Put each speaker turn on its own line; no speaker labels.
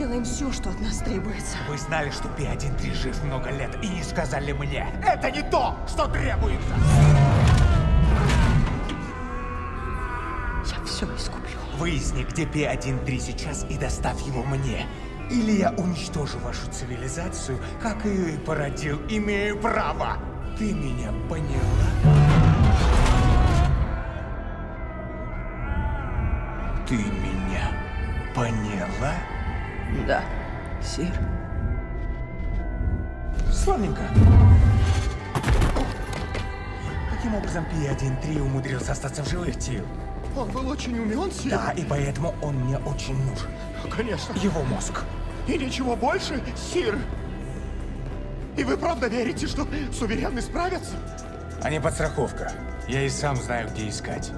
сделаем все, что от нас требуется.
Вы знали, что Пи-1-3 жив много лет и не сказали мне. Это не то, что требуется.
Я все искуплю.
Выясни, где Пи-1-3 сейчас и доставь его мне. Или я уничтожу вашу цивилизацию, как и породил, имею право. Ты меня поняла? Ты меня поняла?
Да, Сир.
Славненько. Каким образом Пи-1-3 умудрился остаться в живых, Тил?
Он был очень умен, Сир.
Да, и поэтому он мне очень нужен.
Конечно.
Его мозг.
И ничего больше, Сир. И вы правда верите, что суверенны справятся?
А не подстраховка. Я и сам знаю, где искать.